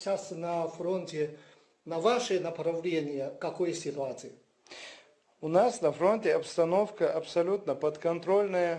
Сейчас на фронте, на ваше направление, какой ситуации? У нас на фронте обстановка абсолютно подконтрольная.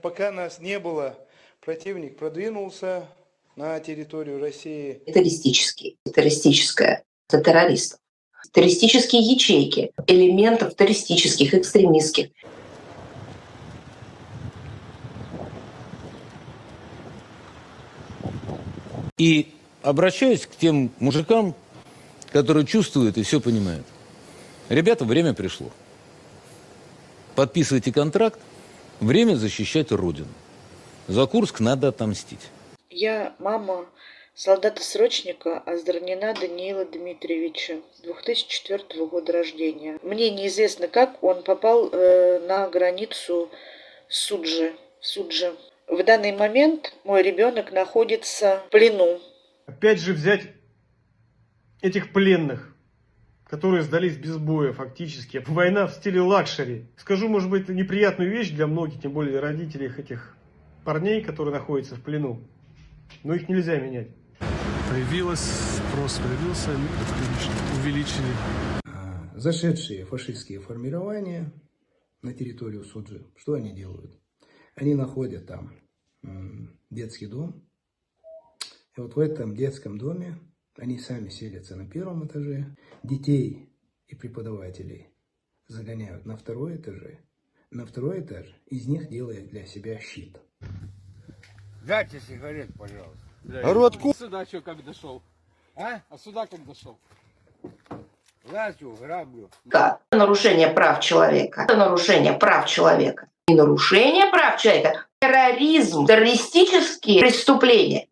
Пока нас не было, противник продвинулся на территорию России. террористический, террористическое, это террористов. Террористические ячейки, элементов террористических, экстремистских. И обращаюсь к тем мужикам, которые чувствуют и все понимают. Ребята, время пришло. Подписывайте контракт. Время защищать Родину. За Курск надо отомстить. Я мама солдата-срочника Оздранина Даниила Дмитриевича, 2004 года рождения. Мне неизвестно, как он попал э, на границу Суджи, Суджи. В данный момент мой ребенок находится в плену. Опять же взять этих пленных, которые сдались без боя фактически. Война в стиле лакшери. Скажу, может быть, неприятную вещь для многих, тем более родителей этих парней, которые находятся в плену. Но их нельзя менять. Появилось, спрос появился, увеличили. Зашедшие фашистские формирования на территорию Суджи, что они делают? Они находят там детский дом. И вот в этом детском доме они сами селятся на первом этаже. Детей и преподавателей загоняют на второй этаже. На второй этаж из них делает для себя щит. Дайте сигарет, пожалуйста. Ротку. Сюда что, как дошел? А? А сюда как дошел? Властью граблю. Это нарушение прав человека. Это нарушение прав человека. И нарушение прав человека – терроризм, террористические преступления.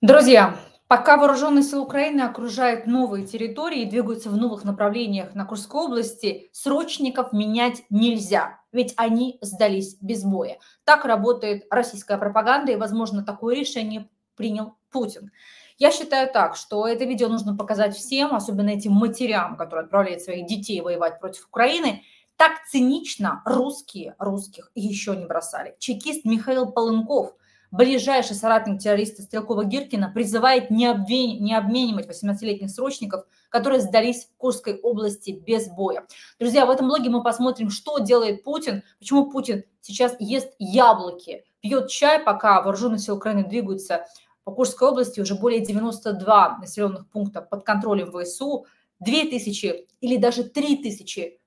Друзья, пока вооруженные силы Украины окружают новые территории и двигаются в новых направлениях на Курской области, срочников менять нельзя, ведь они сдались без боя. Так работает российская пропаганда, и, возможно, такое решение принял Путин. Я считаю так, что это видео нужно показать всем, особенно этим матерям, которые отправляют своих детей воевать против Украины. Так цинично русские русских еще не бросали. Чекист Михаил Полынков – ближайший соратник террориста Стрелкова-Гиркина призывает не, обвен... не обменивать 18-летних срочников, которые сдались в Курской области без боя. Друзья, в этом блоге мы посмотрим, что делает Путин, почему Путин сейчас ест яблоки, пьет чай, пока вооруженные силы Украины двигаются по Курской области, уже более 92 населенных пункта под контролем ВСУ, 2000 или даже 3000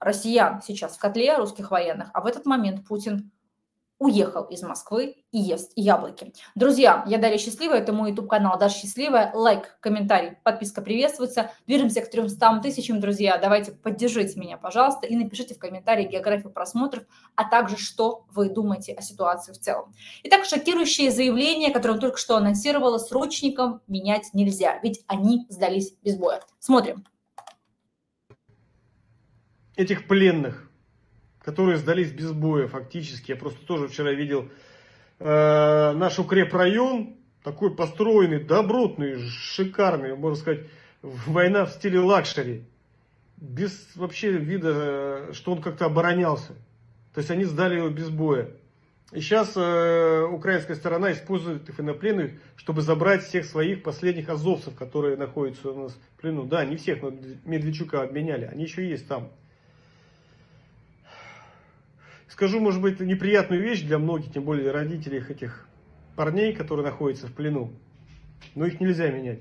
россиян сейчас в котле русских военных, а в этот момент Путин уехал из Москвы и ест яблоки. Друзья, я Дарья Счастливая, это мой YouTube-канал Даша Счастливая. Лайк, комментарий, подписка приветствуется. Движемся к 300 тысячам, друзья. Давайте поддержите меня, пожалуйста, и напишите в комментарии географию просмотров, а также, что вы думаете о ситуации в целом. Итак, заявление, которое он только что анонсировала, срочникам менять нельзя, ведь они сдались без боя. Смотрим. Этих пленных которые сдались без боя фактически. Я просто тоже вчера видел э, наш укрепрайон, такой построенный, добротный, шикарный, можно сказать, война в стиле лакшери. Без вообще вида, что он как-то оборонялся. То есть они сдали его без боя. И сейчас э, украинская сторона использует их иноплемных, чтобы забрать всех своих последних азовцев, которые находятся у нас в плену. Да, не всех, но Медведчука обменяли. Они еще есть там. Скажу, может быть, неприятную вещь для многих, тем более родителей этих парней, которые находятся в плену. Но их нельзя менять.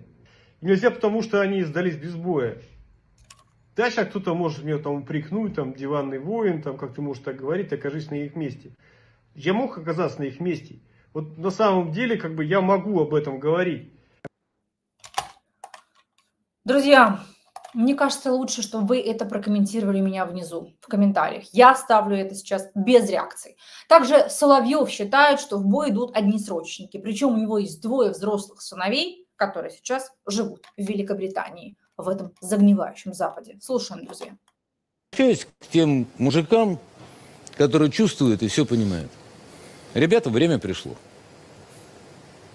Нельзя, потому что они сдались без боя. Дальше кто-то может мне там упрекнуть, там, диванный воин, там, как ты можешь так говорить, окажись на их месте. Я мог оказаться на их месте. Вот на самом деле, как бы, я могу об этом говорить. Друзья, мне кажется, лучше, чтобы вы это прокомментировали меня внизу, в комментариях. Я ставлю это сейчас без реакции. Также Соловьев считает, что в бой идут одни срочники. Причем у него есть двое взрослых сыновей, которые сейчас живут в Великобритании, в этом загнивающем Западе. Слушаем, друзья. Обращаюсь к тем мужикам, которые чувствуют и все понимают. Ребята, время пришло.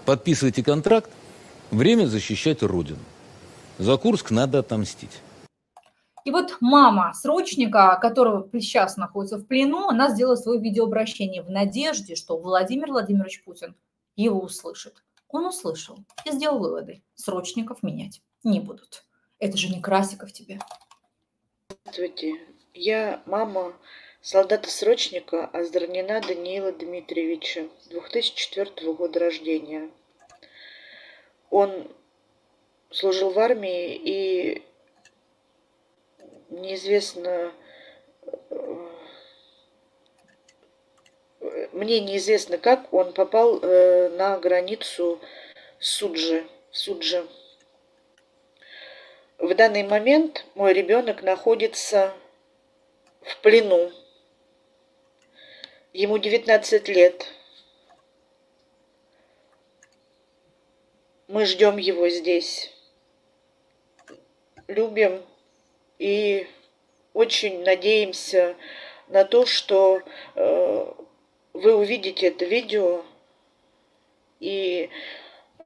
Подписывайте контракт. Время защищать Родину. За Курск надо отомстить. И вот мама срочника, которого сейчас находится в плену, она сделала свое видеообращение в надежде, что Владимир Владимирович Путин его услышит. Он услышал и сделал выводы. Срочников менять не будут. Это же не Красиков тебе. Здравствуйте. Я мама солдата-срочника Оздранина Даниила Дмитриевича, 2004 года рождения. Он служил в армии и неизвестно, э, мне неизвестно как он попал э, на границу Суджи, Суджи. В данный момент мой ребенок находится в плену. Ему 19 лет. Мы ждем его здесь. Любим и очень надеемся на то, что э, вы увидите это видео и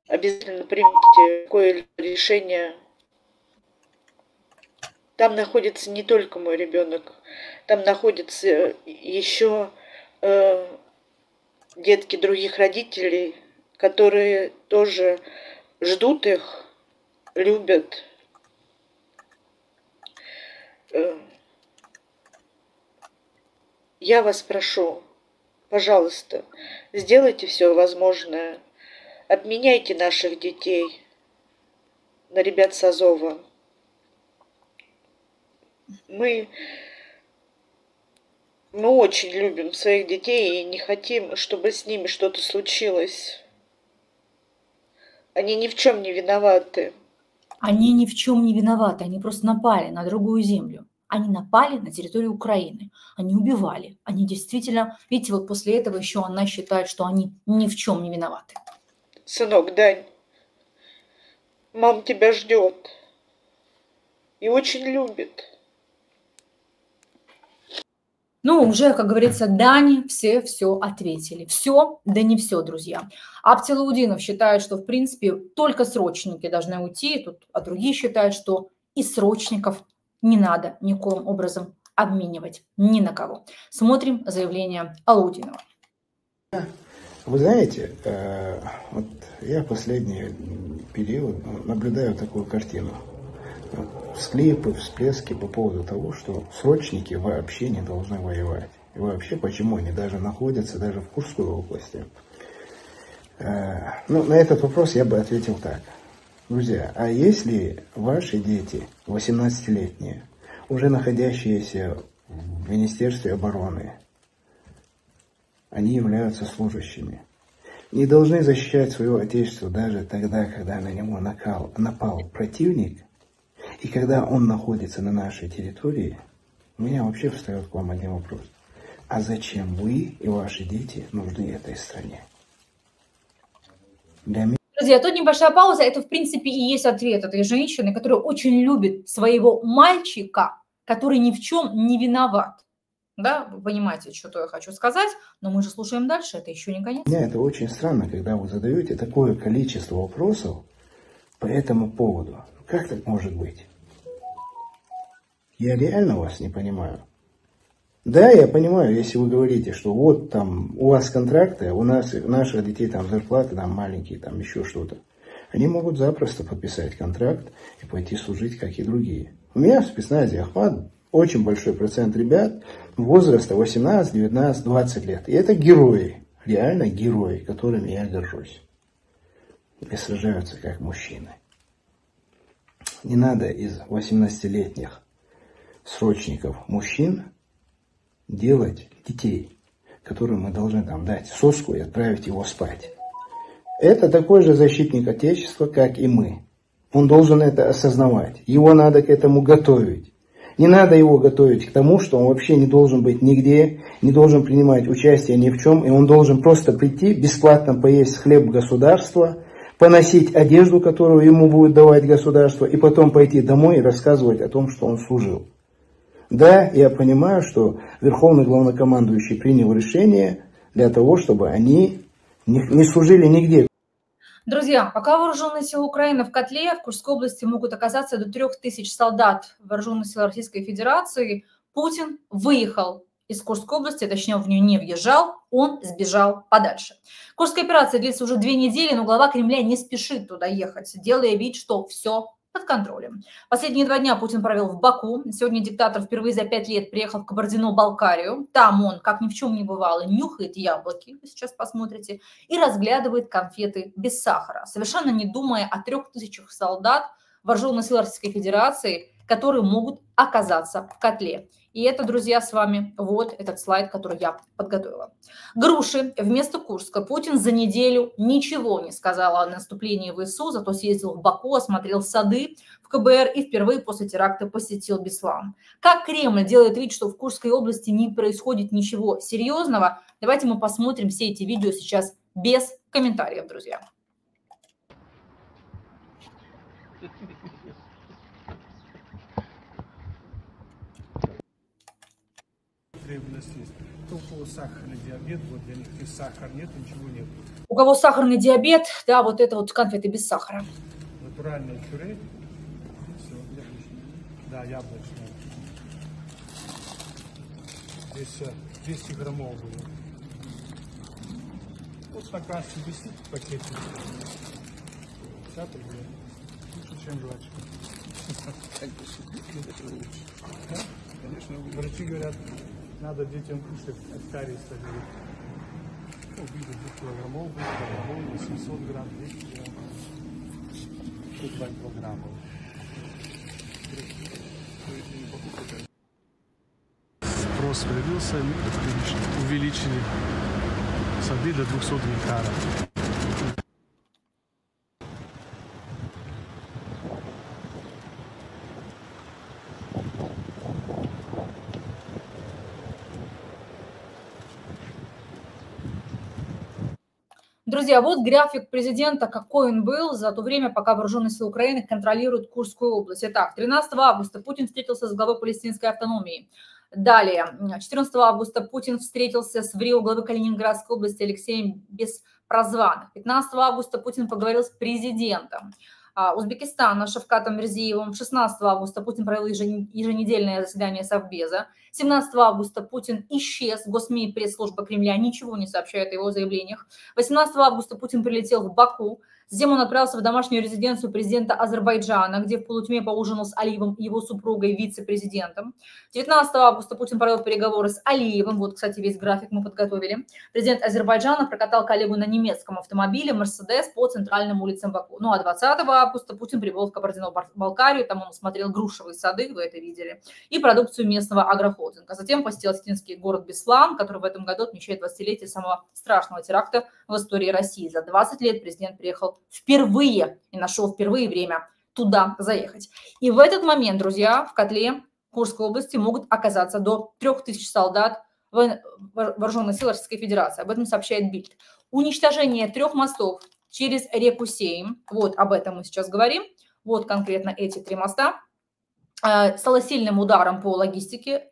обязательно примете такое решение. Там находится не только мой ребенок, там находятся еще э, детки других родителей, которые тоже ждут их, любят. Э, я вас прошу, пожалуйста, сделайте все возможное. Обменяйте наших детей на ребят с Азова. Мы, мы очень любим своих детей и не хотим, чтобы с ними что-то случилось. Они ни в чем не виноваты. Они ни в чем не виноваты, они просто напали на другую землю. Они напали на территорию Украины, они убивали, они действительно, видите, вот после этого еще она считает, что они ни в чем не виноваты. Сынок, Дань, мам тебя ждет и очень любит. Ну, уже, как говорится, Дани все все ответили. Все, да не все, друзья. Аптилаудинов считает, что, в принципе, только срочники должны уйти, тут, а другие считают, что и срочников не надо никаким образом обменивать ни на кого. Смотрим заявление Алудинова. Вы знаете, э, вот я последний период наблюдаю такую картину. Всклипы, всплески по поводу того, что срочники вообще не должны воевать. И вообще, почему они даже находятся даже в Курской области. Э, ну, на этот вопрос я бы ответил так. Друзья, а если ваши дети, 18-летние, уже находящиеся в Министерстве обороны, они являются служащими, не должны защищать свое отечество даже тогда, когда на него накал, напал противник, и когда он находится на нашей территории, у меня вообще встает к вам один вопрос. А зачем вы и ваши дети нужны этой стране? Для меня Друзья, тут небольшая пауза. Это, в принципе, и есть ответ этой женщины, которая очень любит своего мальчика, который ни в чем не виноват. Да, вы понимаете, что я хочу сказать, но мы же слушаем дальше, это еще не конец. Меня это очень странно, когда вы задаете такое количество вопросов по этому поводу. Как так может быть? Я реально вас не понимаю. Да, я понимаю, если вы говорите, что вот там у вас контракты, а у нас, у наших детей там зарплаты там маленькие, там еще что-то. Они могут запросто подписать контракт и пойти служить, как и другие. У меня в спецназе Ахмад очень большой процент ребят возраста 18, 19, 20 лет. И это герои, реально герои, которыми я горжусь. И сражаются как мужчины. Не надо из 18-летних срочников мужчин делать детей, которым мы должны там дать соску и отправить его спать. Это такой же защитник Отечества, как и мы. Он должен это осознавать. Его надо к этому готовить. Не надо его готовить к тому, что он вообще не должен быть нигде, не должен принимать участие ни в чем, и он должен просто прийти, бесплатно поесть хлеб государства, поносить одежду, которую ему будет давать государство, и потом пойти домой и рассказывать о том, что он служил. Да, я понимаю, что Верховный Главнокомандующий принял решение для того, чтобы они не, служили нигде. Друзья, пока вооруженные силы Украины в котле, в Курской области могут оказаться до трех тысяч солдат вооруженных сил Российской Федерации, Путин выехал из Курской области, точнее, в нее не въезжал, он сбежал подальше. Курская операция длится уже две недели, но глава Кремля не спешит туда ехать, делая вид, что все под контролем. Последние два дня Путин провел в Баку. Сегодня диктатор впервые за пять лет приехал в Кабардино-Балкарию. Там он, как ни в чем не бывало, нюхает яблоки, вы сейчас посмотрите, и разглядывает конфеты без сахара, совершенно не думая о трех тысячах солдат вооруженных сил Российской Федерации, которые могут оказаться в котле. И это, друзья, с вами вот этот слайд, который я подготовила. Груши вместо Курска. Путин за неделю ничего не сказал о наступлении ВСУ, зато съездил в Баку, осмотрел сады в КБР и впервые после теракта посетил Беслан. Как Кремль делает вид, что в Курской области не происходит ничего серьезного, давайте мы посмотрим все эти видео сейчас без комментариев, друзья. Потребность есть. Кто у кого сахарный диабет, вот для них без сахара нет, ничего нет. У кого сахарный диабет, да, вот это вот конфеты без сахара. Натуральный пюре. Все, яблочное. Да, яблочное. Здесь э, 200 граммов было. Вот стаканчик висит в пакете. 50 рублей. Лучше, чем жвачка. Да? Конечно, врачи говорят, надо детям кушать от кариеса. Ну, видят 2 килограммов, 2 килограммов, 800 грамм, 200 грамм. Тут 2 килограмма. Спрос появился, увеличили сады до 200 гектаров. Друзья, вот график президента, какой он был за то время, пока вооруженные силы Украины контролируют Курскую область. Итак, 13 августа Путин встретился с главой палестинской автономии. Далее, 14 августа Путин встретился с ВРИО главы Калининградской области Алексеем Беспрозванных. 15 августа Путин поговорил с президентом. А, Узбекистана Шавкатом Мирзиевым. 16 августа Путин провел ежен- еженедельное заседание Совбеза. 17 августа Путин исчез. Госми и пресс-служба Кремля ничего не сообщает о его заявлениях. 18 августа Путин прилетел в Баку. Затем он отправился в домашнюю резиденцию президента Азербайджана, где в полутьме поужинал с Алиевым и его супругой, вице-президентом. 19 августа Путин провел переговоры с Алиевым. Вот, кстати, весь график мы подготовили. Президент Азербайджана прокатал коллегу на немецком автомобиле «Мерседес» по центральным улицам Баку. Ну а 20 августа Путин прибыл в Кабардино-Балкарию, там он смотрел грушевые сады, вы это видели, и продукцию местного агрохолдинга. Затем посетил осетинский город Беслан, который в этом году отмечает 20-летие самого страшного теракта в истории России. За 20 лет президент приехал впервые и нашел впервые время туда заехать. И в этот момент, друзья, в котле Курской области могут оказаться до 3000 солдат во- вооруженных сил Российской Федерации. Об этом сообщает Бильд. Уничтожение трех мостов через реку Сейм, вот об этом мы сейчас говорим, вот конкретно эти три моста, э, стало сильным ударом по логистике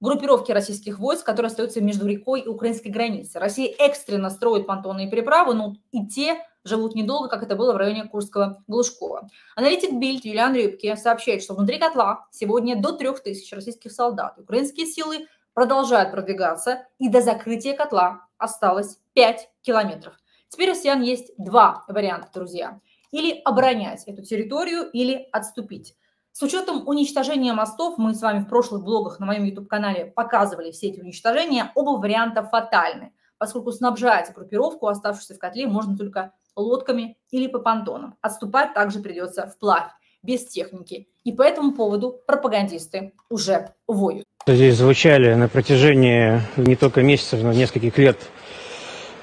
группировки российских войск, которые остаются между рекой и украинской границей. Россия экстренно строит понтонные переправы, но и те живут недолго, как это было в районе Курского Глушкова. Аналитик Бильд Юлиан Рыбке сообщает, что внутри котла сегодня до 3000 российских солдат. Украинские силы продолжают продвигаться, и до закрытия котла осталось 5 километров. Теперь у россиян есть два варианта, друзья. Или оборонять эту территорию, или отступить. С учетом уничтожения мостов, мы с вами в прошлых блогах на моем YouTube-канале показывали все эти уничтожения, оба варианта фатальны, поскольку снабжать группировку, оставшуюся в котле, можно только лодками или по понтонам. Отступать также придется вплавь, без техники. И по этому поводу пропагандисты уже воют. Здесь звучали на протяжении не только месяцев, но нескольких лет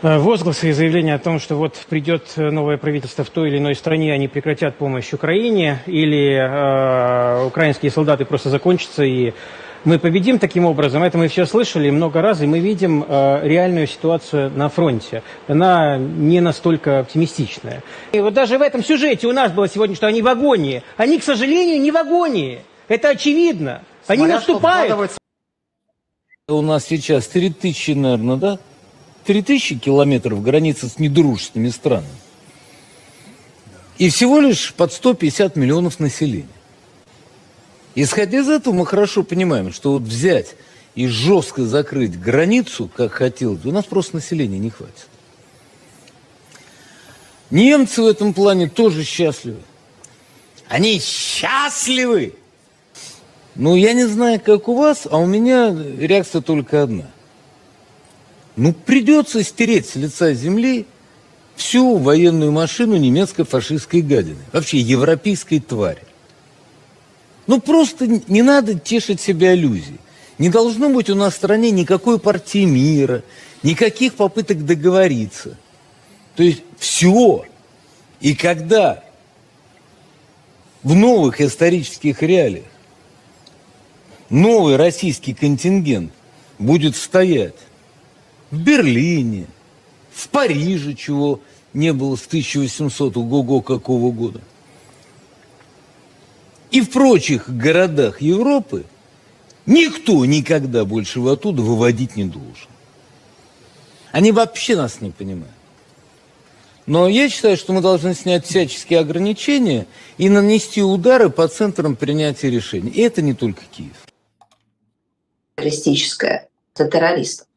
возгласы и заявления о том, что вот придет новое правительство в той или иной стране, они прекратят помощь Украине, или э, украинские солдаты просто закончатся, и мы победим таким образом. Это мы все слышали много раз, и мы видим э, реальную ситуацию на фронте. Она не настолько оптимистичная. И вот даже в этом сюжете у нас было сегодня, что они в агонии. Они, к сожалению, не в агонии. Это очевидно. Они наступают. У нас сейчас 3000, наверное, да? 3000 километров границы с недружественными странами. И всего лишь под 150 миллионов населения. Исходя из этого, мы хорошо понимаем, что вот взять и жестко закрыть границу, как хотелось, у нас просто населения не хватит. Немцы в этом плане тоже счастливы. Они счастливы! Ну, я не знаю, как у вас, а у меня реакция только одна. Ну, придется стереть с лица земли всю военную машину немецкой фашистской гадины. Вообще, европейской твари. Ну, просто не надо тешить себя иллюзией. Не должно быть у нас в стране никакой партии мира, никаких попыток договориться. То есть все. И когда в новых исторических реалиях новый российский контингент будет стоять в Берлине, в Париже, чего не было с 1800 ого-го какого года, и в прочих городах Европы, никто никогда больше его оттуда выводить не должен. Они вообще нас не понимают. Но я считаю, что мы должны снять всяческие ограничения и нанести удары по центрам принятия решений. И это не только Киев. Террористическое. Это террористов.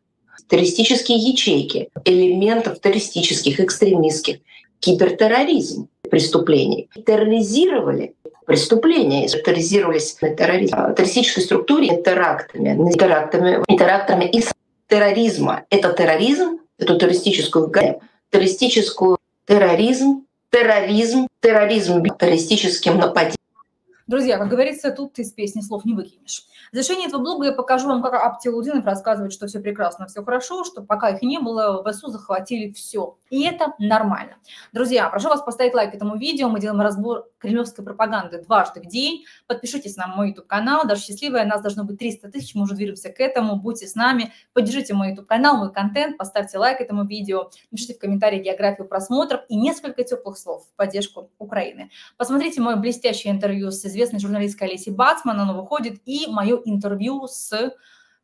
Террористические ячейки, элементов террористических, экстремистских. Кибертерроризм преступлений. Терроризировали преступления, терроризировались на терроризм, террористической структуре терактами, терактами, терактами из терроризма. Это терроризм, эту террористическую террористическую терроризм, терроризм, терроризм террористическим нападением. Друзья, как говорится, тут из песни слов не выкинешь. В завершении этого блога я покажу вам, как Аптилудинов рассказывает, что все прекрасно, все хорошо, что пока их не было, в ВСУ захватили все. И это нормально. Друзья, прошу вас поставить лайк этому видео. Мы делаем разбор кремлевской пропаганды дважды в день. Подпишитесь на мой YouTube-канал. Даже счастливая, нас должно быть 300 тысяч. Мы уже движемся к этому. Будьте с нами. Поддержите мой YouTube-канал, мой контент. Поставьте лайк этому видео. Напишите в комментарии географию просмотров и несколько теплых слов в поддержку Украины. Посмотрите мое блестящее интервью с известной журналисткой Олесей Бацман. Оно выходит. И мое интервью с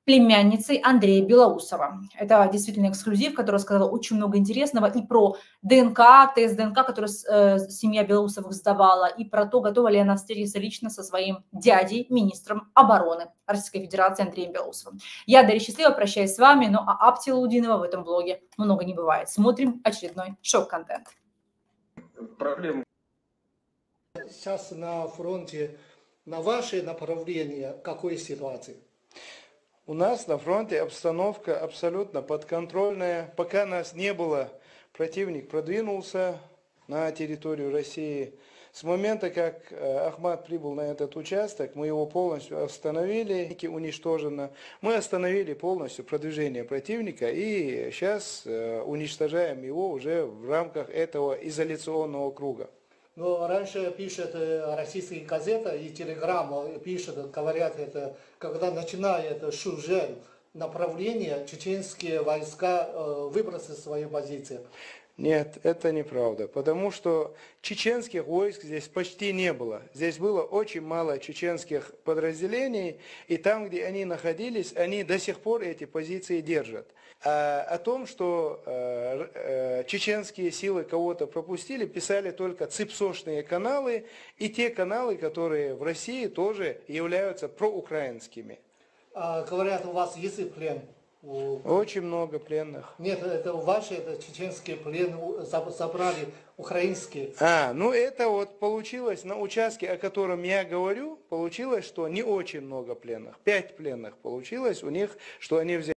племянницей Андрея Белоусова. Это действительно эксклюзив, который рассказала очень много интересного и про ДНК, тест ДНК, который э, семья Белоусовых сдавала, и про то, готова ли она встретиться лично со своим дядей, министром обороны Российской Федерации Андреем Белоусовым. Я, Дарья Счастлива, прощаюсь с вами, но а Апти Лаудинова в этом блоге много не бывает. Смотрим очередной шок-контент. Проблема. Сейчас на фронте, на ваше направление, какой ситуации? У нас на фронте обстановка абсолютно подконтрольная. Пока нас не было, противник продвинулся на территорию России. С момента, как э, Ахмат прибыл на этот участок, мы его полностью остановили, уничтожено. Мы остановили полностью продвижение противника и сейчас э, уничтожаем его уже в рамках этого изоляционного круга. Но раньше пишет э, российские газеты и телеграмма пишет, говорят, это когда начинает Шужен направление, чеченские войска э, выбросят свои позиции. Нет, это неправда, потому что чеченских войск здесь почти не было. Здесь было очень мало чеченских подразделений, и там, где они находились, они до сих пор эти позиции держат. А о том, что э, э, чеченские силы кого-то пропустили, писали только ципсошные каналы и те каналы, которые в России тоже являются проукраинскими. А, говорят, у вас есть плен? Очень много пленных. Нет, это ваши, это чеченские плены забрали, украинские. А, ну это вот получилось на участке, о котором я говорю, получилось, что не очень много пленных. Пять пленных получилось у них, что они взяли.